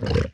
Yeah.